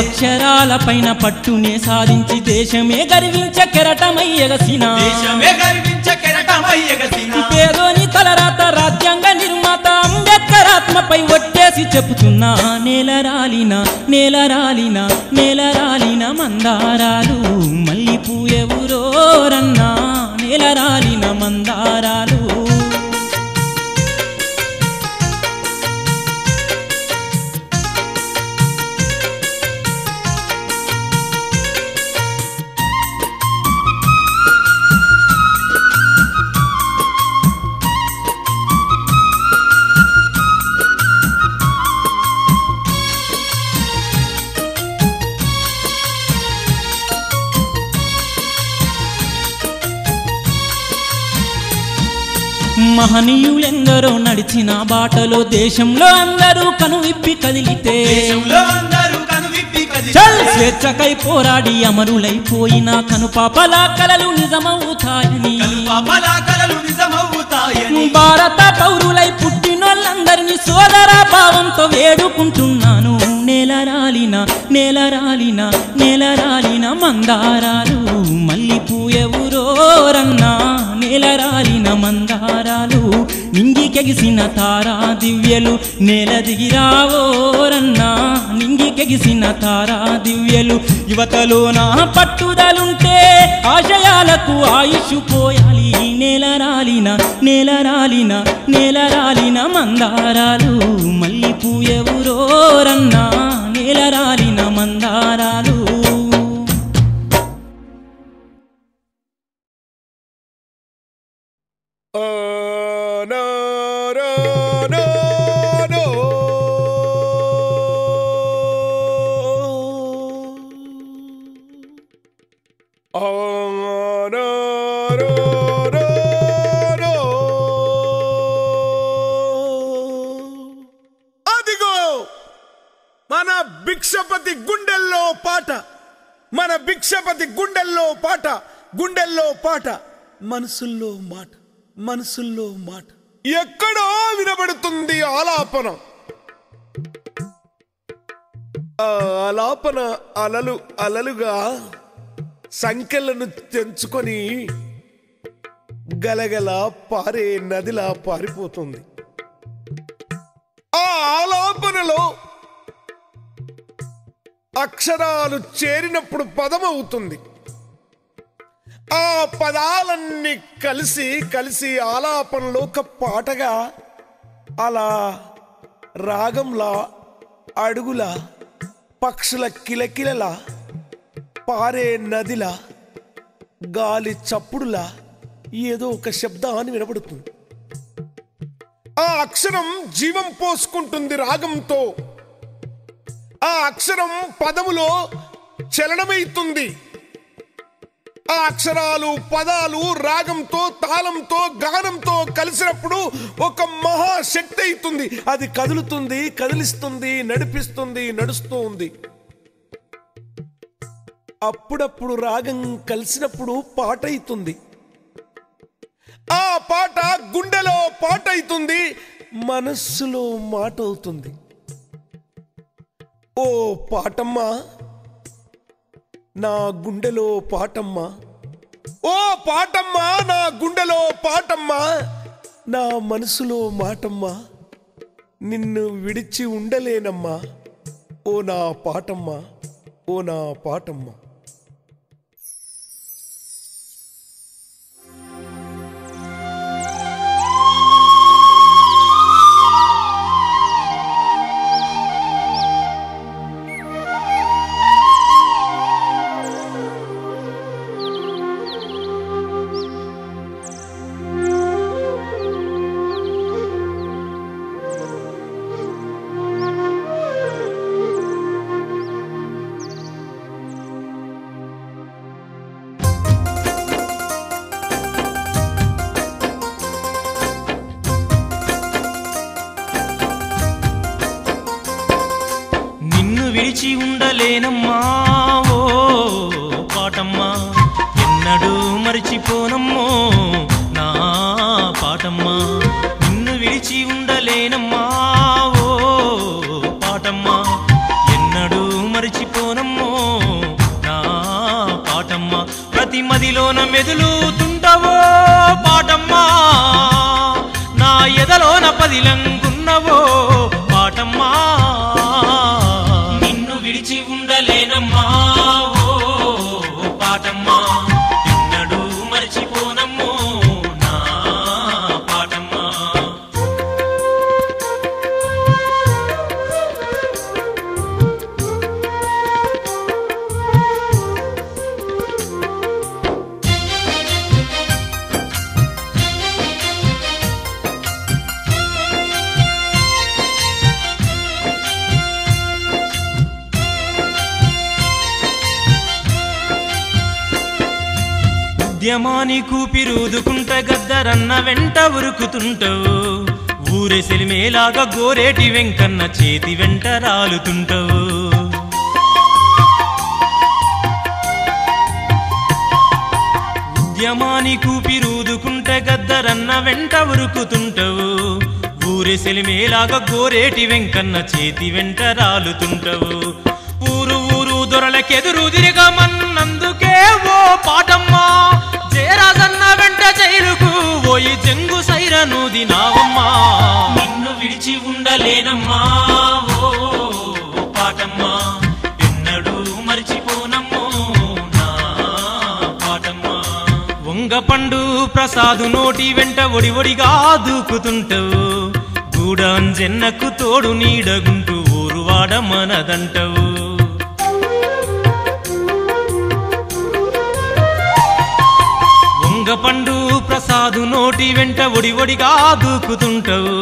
అక్షరాల పైన పట్టునే సాధించి దేశమే గర్వించ కెరటమై ఎగసిన పేదోని తలరాత రాజ్యాంగ నిర్మాత అంబేద్కర్ ఆత్మపై ఒట్టేసి చెప్పుతున్నా. నేల రాలిన నేల రాలిన నేల రాలిన మందారాలు మళ్ళీ పూయవురోరన్నా నేల రాలిన మందారాలు మహనీయులెందరో నడిచిన బాటలో దేశంలో అందరూ కనువిప్పి కదిలితే. చల్ స్వేచ్ఛకై పోరాడి అమరులైపోయిన కనుపాపల కలలు నిజమవుతాయని. భారత పౌరులై పుట్టినోళ్ళందరినీ సోదర భావంతో వేడుకుంటున్నాను. నేల రాలిన నేల రాలిన నేల రాలిన మందారాలు. నింగికెగిసిన తారా దివ్యలు నేల దిగిరావోరన్నా నింగికెగిసిన తారా దివ్యలు యువతలో నా పట్టుదలుంటే ఆశయాలకు ఆయుష్ పోయాలి నేల రాలిన నేల రాలిన నేల రాలిన మందారాలు మళ్ళీ పూయవురోరన్నా నేల రాలిన మందారాలు Oh, అదిగో మన భిక్షపతి గుండెల్లో పాట మన భిక్షపతి గుండెల్లో పాట గుండెల్లో పాట మనసుల్లో మాట మనసుల్లో మాట. ఎక్కడో వినబడుతుంది ఆలాపన. ఆలాపన అలలు అలలుగా సంఖ్యలను తెంచుకొని గలగల పారే నదిలా పారిపోతుంది. ఆ ఆలాపనలో అక్షరాలు చేరినప్పుడు పదమవుతుంది. ఆ పదాలన్నీ కలిసి కలిసి ఆలాపనలో ఒక పాటగా అలా రాగంలా అడుగుల పక్షుల కిలకిలలా పారే నదిలా గాలి చప్పుడులా ఏదో ఒక శబ్దాన్ని వినబడుతుంది. ఆ అక్షరం జీవం పోసుకుంటుంది రాగంతో. ఆ అక్షరం పదములో చలనమైతుంది ఆ అక్షరాలు పదాలు రాగంతో తాళంతో గానంతో కలిసినప్పుడు ఒక మహాశక్తి అవుతుంది. అది కదులుతుంది కదిలిస్తుంది నడిపిస్తుంది నడుస్తూ ఉంది. అప్పుడప్పుడు రాగం కలిసినప్పుడు పాట అవుతుంది ఆ పాట గుండెలో పాట అవుతుంది మనస్సులో మాట అవుతుంది. ఓ పాటమ్మా నా గుండెలో పాటమ్మా. ఓ పాటమ్మా నా గుండెలో పాటమ్మా నా మనసులో మాటమ్మా. నిన్ను విడిచి ఉండలేనమ్మా. ఓ నా పాటమ్మా ఓ నా పాటమ్మా. విడిచి ఉండలేనమ్మా. ఓ పాటమ్మా ఎన్నడూ మరిచిపోనమ్మో నా పాటమ్మా. నిన్ను విడిచి ఉండలేనమ్మా. ఓ పాటమ్మా ఎన్నడూ మరిచిపోనమ్మో నా పాటమ్మా. ప్రతి మదిలోన మెదులుతుంటావో పాటమ్మా. నా ఎదలోన పదిలంగు ఉద్యమాని కూపిరూదుకుంట గద్దరన్న వెంట ఉరుకుతుంటావు. ఊరెసిలిమేలాగా గోరేటి వెంకన్న చేతి వెంట రాలుతుంటావు. ఉద్యమాని కూపిరూదుకుంట గద్దరన్న వెంట ఉరుకుతుంటావు. ఊరెసిలిమేలాగా గోరేటి వెంకన్న చేతి వెంట రాలుతుంటావు. ఊరు ఊరు దొరలకెదురు తిరగమన్నందుకే ఓ పాటమ్మా. జయరాజన్న వెంట జైలుకు పోయి జంగు సైరను దినావమ్మా నిన్ను విడిచి ఉండలేనమ్మా. ఓ పాటమ్మా ఎన్నడూ మర్చిపోనమ్మో నా పాటమ్మా. వంగ పండు ప్రసాదు నోటి వెంట ఒడి ఒడిగా దూకుతుంటావు. గూడాంజెన్నకు తోడు నీడగుంటూ ఊరువాడ మనదంటవు పండు ప్రసాదు నోటి వెంట ఒడి ఒడిగా దూకుతుంటావు.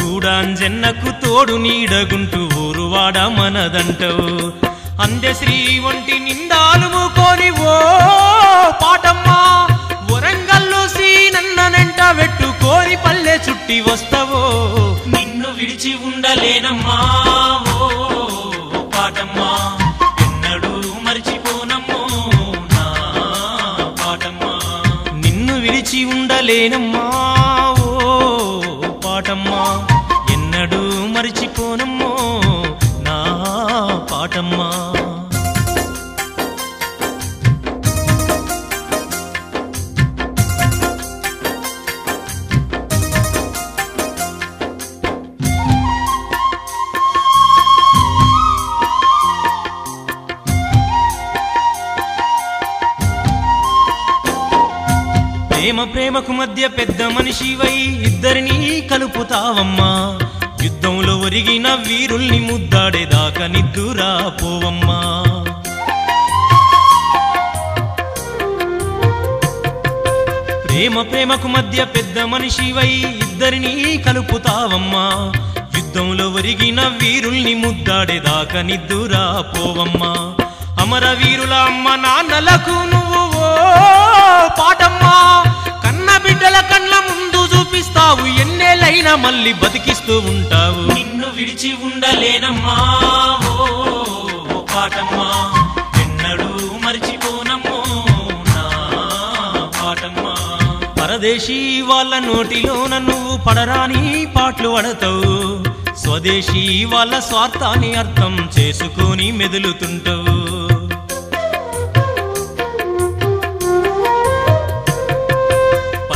గూడాంజెన్నకు తోడు నీడగుంటూ ఊరువాడ మనదంటవు. అందశ్రీ వంటి నిందాలు మూకొని ఓ పాటమ్మా వరంగల్లు సీనన్ననెంట వెట్టుకోని పల్లె చుట్టి వస్తావో. నిన్ను విడిచి ఉండలేనమ్మా ఉండలేనమ్మా. మధ్య పెద్ద మనిషివై ఇద్దరిని కలుపుతావమ్మా. యుద్ధంలో ఒరిగిన వీరుల్ని ముద్దాడేదాకా నిద్దురా పోవమ్మా. ప్రేమ ప్రేమకు మధ్య పెద్ద మనిషివై ఇద్దరిని కలుపుతావమ్మా. యుద్ధంలో ఒరిగిన వీరుల్ని ముద్దాడేదాకా నిద్దురా పోవమ్మా. అమర వీరుల అమ్మ నాన్నలకు నువ్వు పాటమ్మా. బిడ్డల కళ్ళ ముందు చూపిస్తావు. ఎన్నేళ్ళైనా మళ్ళీ బతికిస్తూ ఉంటావు. నిన్ను విడిచి ఉండలేనమ్మా. ఓ పాటమ్మా. ఎన్నడూ మర్చిపోనమ్మో నా పాటమ్మా. పరదేశీ వాళ్ళ నోటిలోన నువ్వు పడరాని పాటలు పడతావు స్వదేశీ వాళ్ళ స్వార్థాన్ని అర్థం చేసుకొని మెదులుతుంటావు.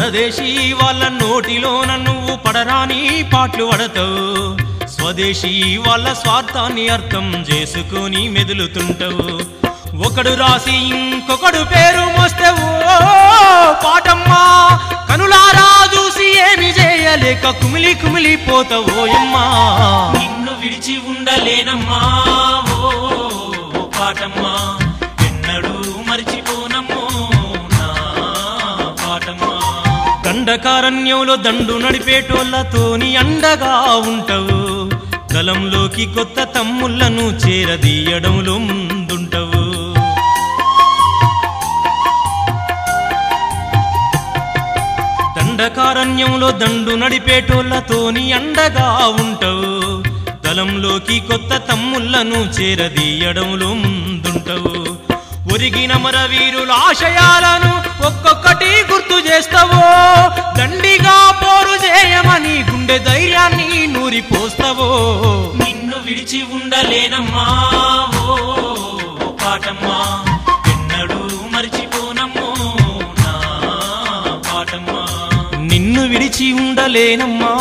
పరదేశీ వాళ్ళ నోటిలోన నువ్వు పడరాని పాటలు పడతావు. స్వదేశీ వాళ్ళ స్వార్థాన్ని అర్థం చేసుకొని మెదులుతుంటావు. ఒకడు రాసి ఇంకొకడు పేరు మోస్తావు. పాటమ్మా కనులారా చూసి ఏమి చేయలేక కుమిలి కుమిలి పోతావోయమ్మా నిన్ను విడిచి ఉండలేనమ్మా ఓ పాటమ్మా. దండకారణ్యంలో దండు నడిపేటోళ్ళతోని అండగా ఉంటావు. కలంలోకి కొత్త తమ్ముళ్ళను చేరదీయడంలో ముందుంటావు దండకారణ్యంలో దండు నడిపేటోళ్ళతోని అండగా ఉంటావు. కలంలోకి కొత్త తమ్ముళ్ళను చేరదీయడంలో ముందుంటావు ఒరిగిన మర వీరుల ఆశయాలను ఒక్కొక్కటి గుర్తు చేస్తావో? దండిగా పోరు చేయమని గుండె ధైర్యాన్ని నూరిపోస్తావో? నిన్ను విడిచి ఉండలేనమ్మా ఓ పాటమ్మా ఎన్నడూ మర్చిపోనమ్మో నా పాటమ్మా. నిన్ను విడిచి ఉండలేనమ్మా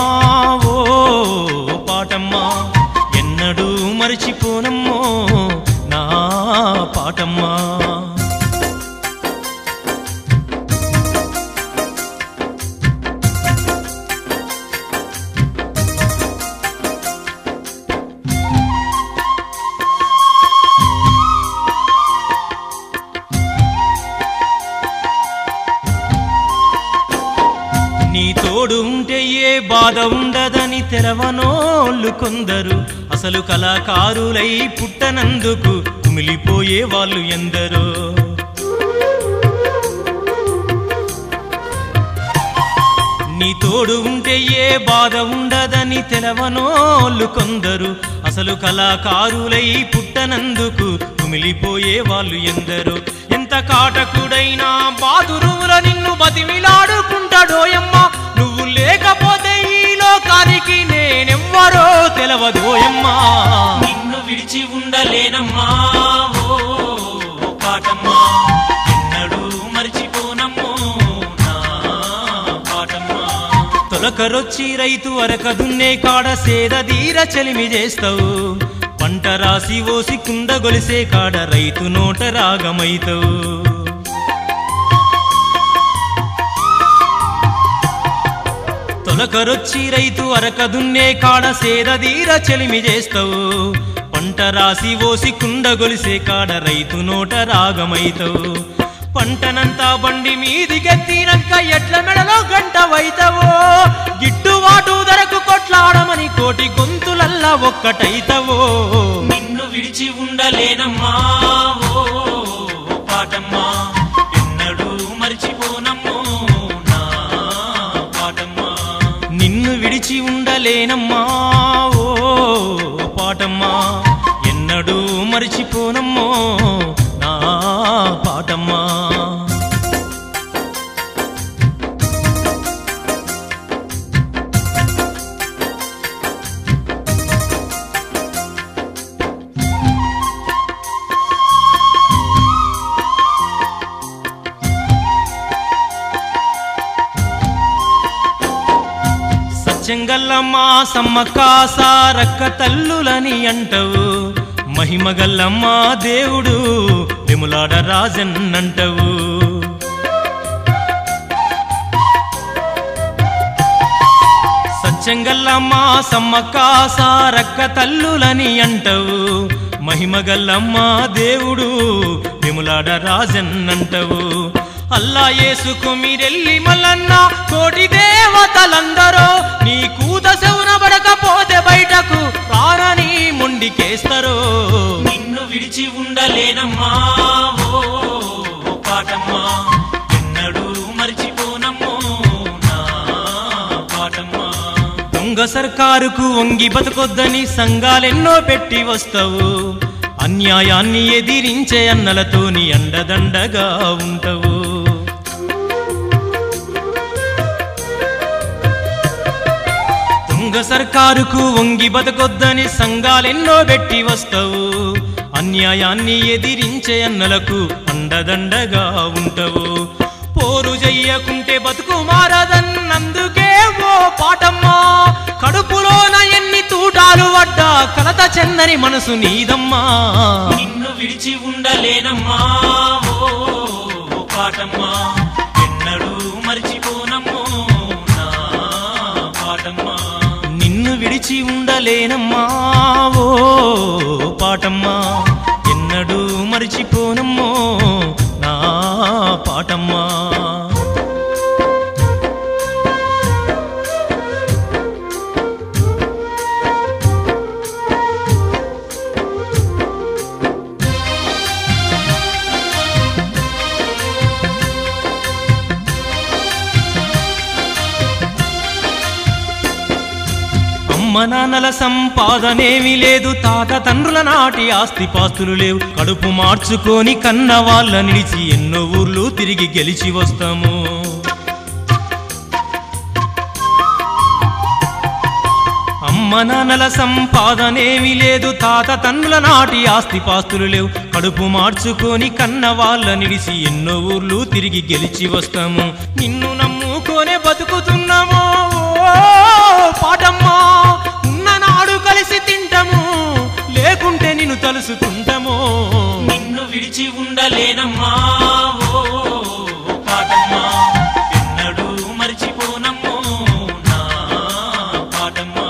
తెరవనోళ్ళు కొందరు అసలు కళాకారులై పుట్టనందుకు కుమిలిపోయే వాళ్ళు ఎందరో. నీ తోడు ఉంటే ఏ బాధ ఉండదని తెలవనోళ్ళు కొందరు అసలు కళాకారులై పుట్టనందుకు కుమిలిపోయే వాళ్ళు ఎందరు. ఎంత కాటకుడైనా బాదురువుల నిన్ను బతిమిలాడుకుంటాడోయమ్మ. నువ్వు లేకపోతే నేనెవ్వరో తెలవదోయమ్మా నిన్ను విడిచి ఉండలేనమ్మా. ఓ పాటమ్మా. ఎన్నడూ మరిచిపోనమ్మో నా పాటమ్మా. తొలకరొచ్చి రైతు అరక దున్నే కాడ సేద తీర చలిమి చేస్తావు. పంట రాసి ఓసి కుండ గొలిసే కాడ రైతు నోట రాగమైతావు. తొలకరొచ్చి రైతు అరక దున్నే కాడ సేదదీర చెలిమి చేస్తావు. పంట రాసి ఓసి కుండ గొలిసే కాడ రైతు నోట రాగమైతావు. పంటనంతా బండి మీదికెత్తినాక ఎట్ల మెడలో గంటవైతవో గిట్టుబాటు ధరకు కొట్లాడమని కోటి గొంతులల్లా ఒక్కటైతవో. నిన్ను విడిచి ఉండలేనమ్మా ఓ. లేనమ్మా ఓ పాటమ్మా. ఎన్నడూ మరిచిపోనమ్మా. సత్యంగల్లమ్మ సమ్మక్క సారక్క తల్లులని అంటవు. మహిమగల్లమ్మ దేవుడు విములాడ రాజన్నంటవు. సత్యంగల్లమ్మ సమ్మక్క సారక్క తల్లులని అంటవు. మహిమగల్లమ్మ దేవుడు విములాడ రాజన్నంటవు. అల్లా యేసుకు మీరెల్లి మల్లన్న కోటి దేవతలందరూ నీ కూత శౌన పడకపోతే బయటకు రారని మొండికేస్తారు నిన్ను విడిచి ఉండలేనమ్మా ఓ పాటమ్మా ఎన్నడూ మరిచిపోనమ్మో నా పాటమ్మా. దొంగ సర్కారుకు వంగి బతకొద్దని సంఘాలెన్నో పెట్టి వస్తావు. అన్యాయాన్ని ఎదిరించే అన్నలతోని అండదండగా ఉంటావు. దొంగ సర్కారుకు వంగి బతకొద్దని సంఘాలెన్నో పెట్టి వస్తావు. అన్యాయాన్ని ఎదిరించే అన్నలకు అండదండగా ఉంటావు. పోరు చెయ్యకుంటే బతుకు మారదన్నందుకే ఓ పాటమ్మా. కడుపులోన ఎన్ని తూటాలు పడ్డా కలత చెందని మనసు నీదమ్మా. నిన్ను విడిచి ఉండలేనమ్మా ఓ పాటమ్మా. విడిచి ఉండలేనమ్మా. ఓ పాటమ్మా ఎన్నడూ మరిచిపోనమ్మో. అమ్మ నాన్నల సంపాదనేమి లేదు. తాత తండ్రుల నాటి ఆస్తి పాస్తులు లేవు. కడుపు మార్చుకొని కన్న వాళ్ళ నిలిచి ఎన్నో ఊర్లు తిరిగి గెలిచి వస్తాము. అమ్మ నాన్నల సంపాదనేమి లేదు. తాత తండ్రుల నాటి ఆస్తి పాస్తులు లేవు. కడుపు మార్చుకొని కన్న వాళ్ళ నిలిచి ఎన్నో ఊర్లు తిరిగి గెలిచి వస్తాము. నిన్ను నమ్మ విడిచి ఉండలేనమ్మా ఓ పాటమ్మా. ఎన్నడూ మరిచిపోనమ్మో నా పాటమ్మా.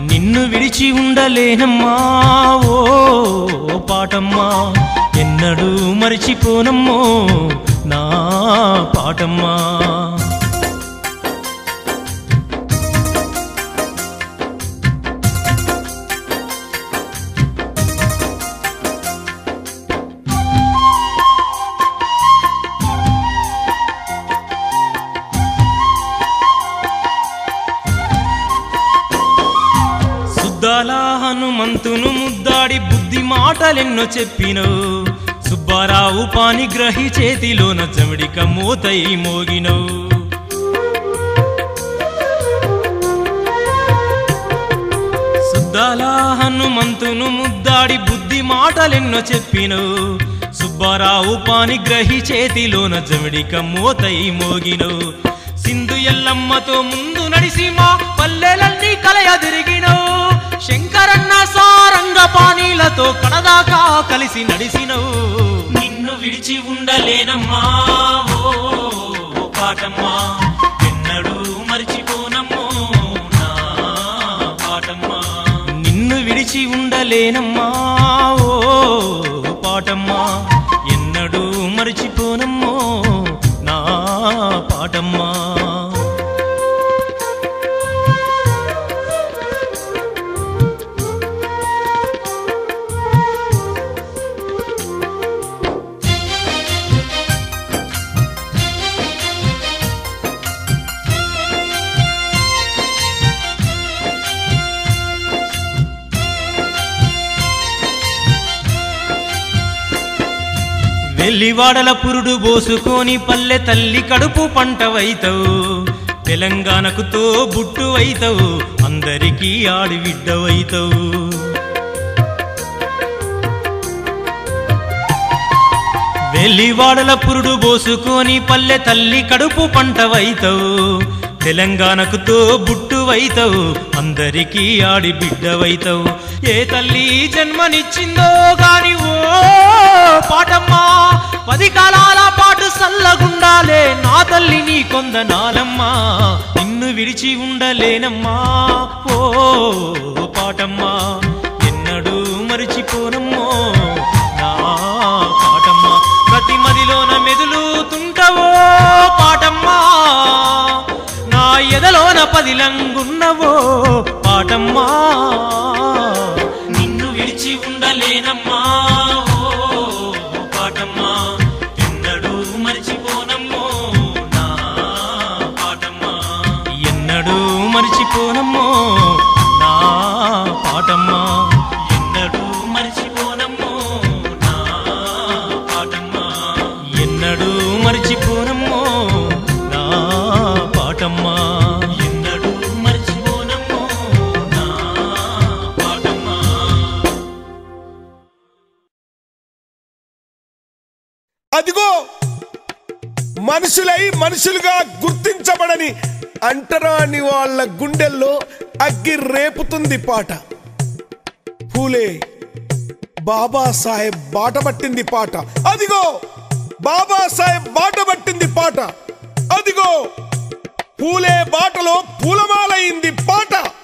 నిన్ను విడిచి ఉండలేనమ్మా ఓ పాటమ్మా. ఎన్నడూ మరిచిపోనమ్మో నా పాటమ్మా. మాటలెన్నో చెప్పినవు. సుబ్బారావు పానిగ్రహి చేతిలోన చమిడిక మూతై మోగినవు. సుద్దాల హనుమంతును ముద్దాడి బుద్ధి మాటలెన్నో చెప్పినో సుబ్బారావు పానిగ్రహి చేతిలోన జమిడిక మూతై మోగినో సింధు ఎల్లమ్మతో ముందు నడిసి మా పల్లెలన్నీ కలయ తిరిగినో శంకరన్న సారంగ పానీలతో కడదాకా కలిసి నడిసినవు. నిన్ను విడిచి ఉండలేనమ్మా ఓ పాటమ్మా. ఎన్నడూ మరిచిపోనమ్మో నా పాటమ్మా. నిన్ను విడిచి ఉండలేనమ్మా ఓ పాటమ్మా. ఎన్నడూ మరిచిపోనమ్మో. వెల్లివాడల పురుడు బోసుకొని పల్లె తల్లి కడుపు పంటవైతవు తెలంగాణకు తో బుట్టువైతవు అందరికీ ఆడివిడ్డవైతవు వెల్లివాడల పురుడు బోసుకొని పల్లె తల్లి కడుపు పంటవైతవు తెలంగాణకు తో బుట్టువైతవు అందరికీ ఆడి బిడ్డవైతవు ఏ తల్లి జన్మనిచ్చిందో గాని ఓ పాటమ్మా. పది కాలాల పాటు సల్లగుండాలే నా తల్లి నీ కొందనాలమ్మా నిన్ను విడిచి ఉండలేనమ్మా. ఓ పాటమ్మా. ఎన్నడూ మరిచిపోనమ్మో. పదిలంగున్నవో పాటమ్మా. మనుషులుగా గుర్తించబడని అంటరాని వాళ్ళ గుండెల్లో అగ్గి రేపుతుంది పాట. పూలే బాబాసాహెబ్ బాట పట్టింది పాట. అదిగో బాబాసాహెబ్ బాట పట్టింది పాట. అదిగో పూలే బాటలో పూలమాలయింది పాట.